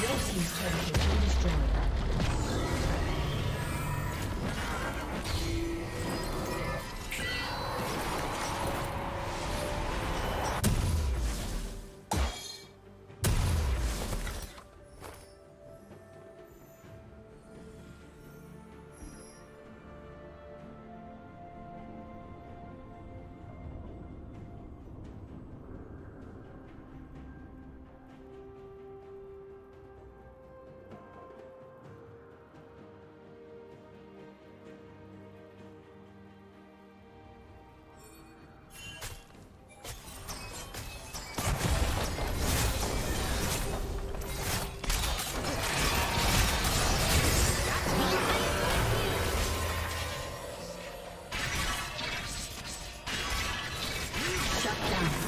Destroyed. down.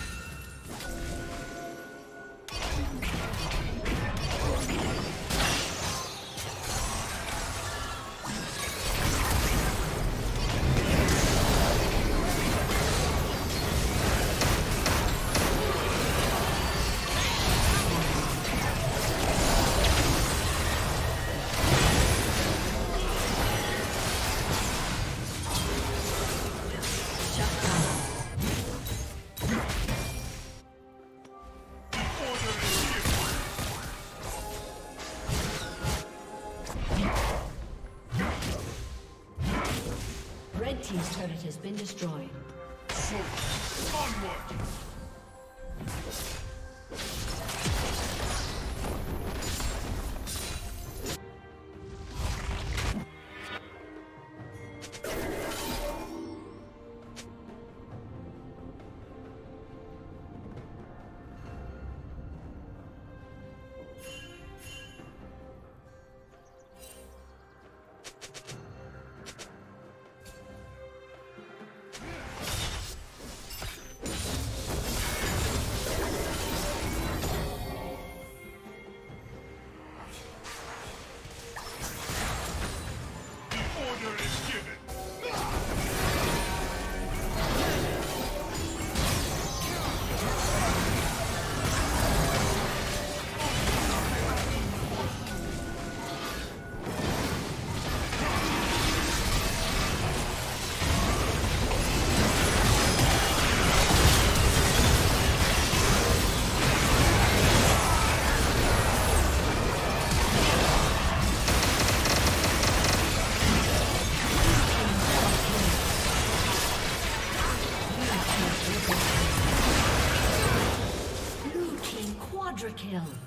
So, Quadra kill.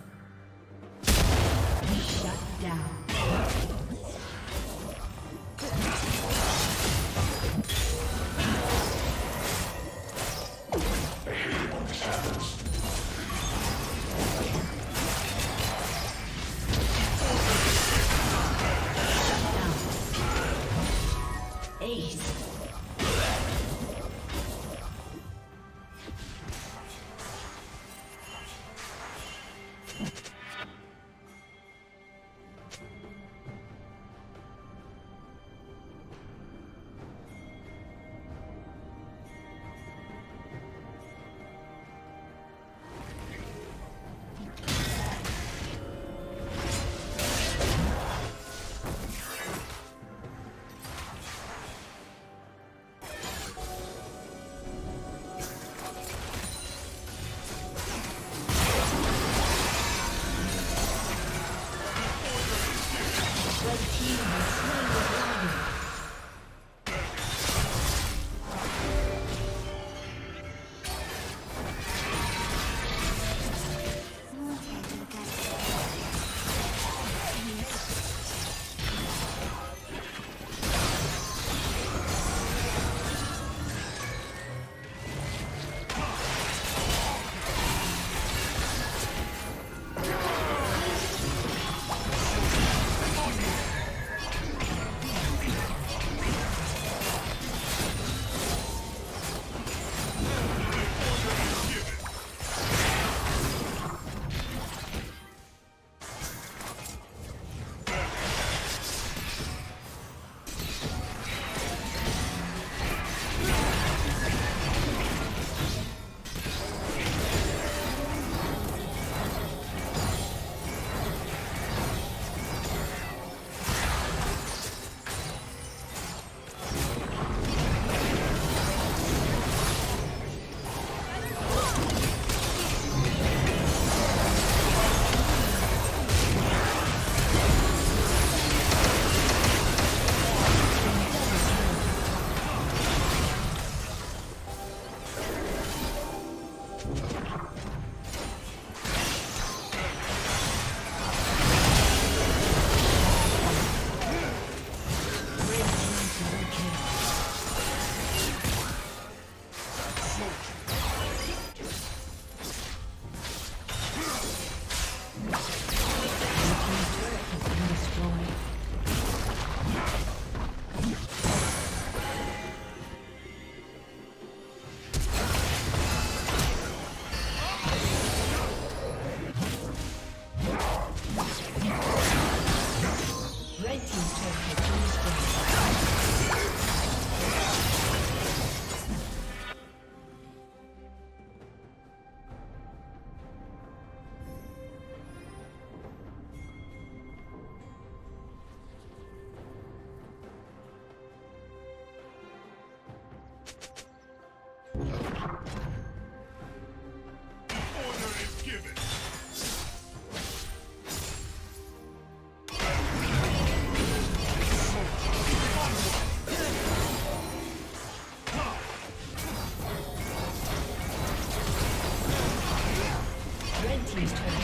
Turret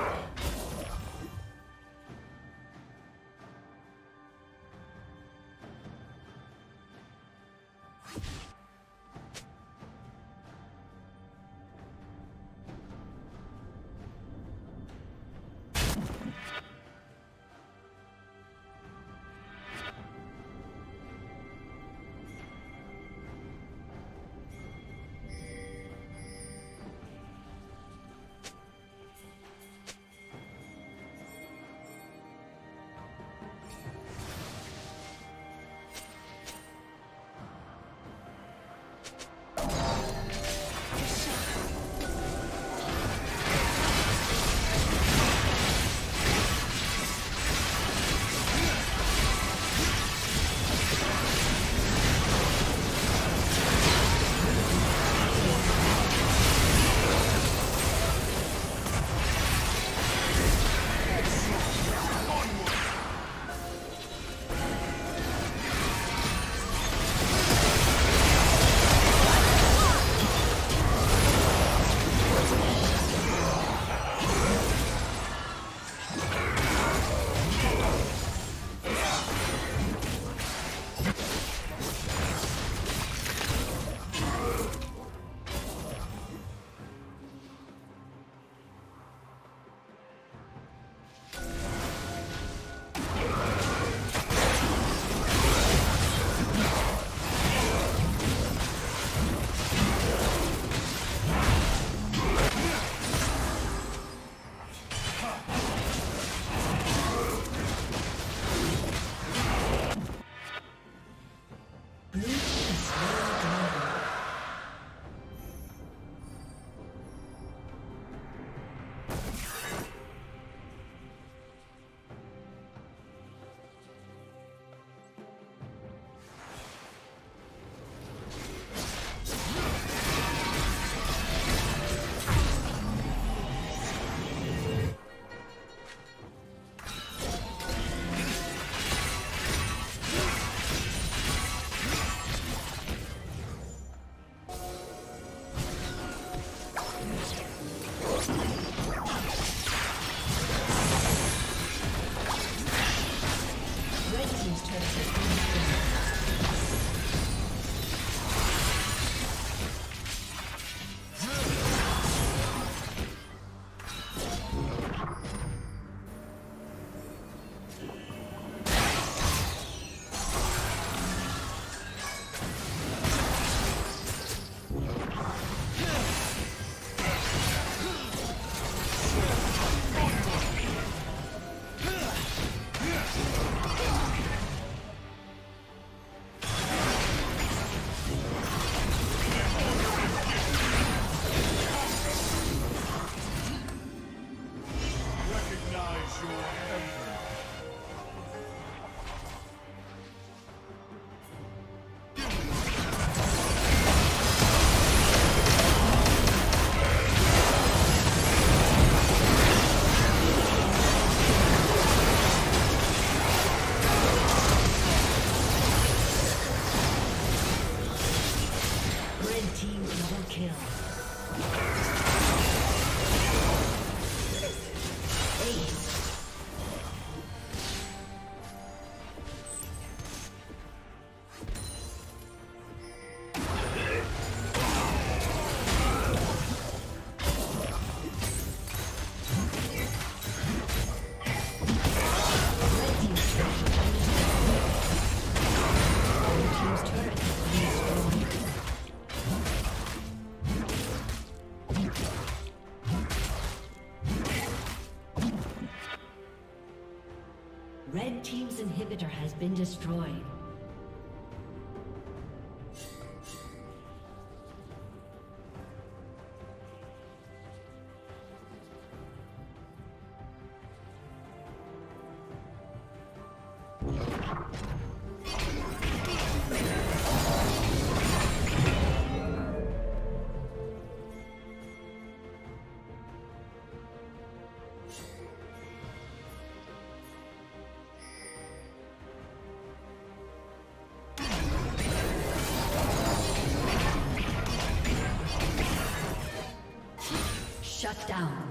been destroyed. Shut down.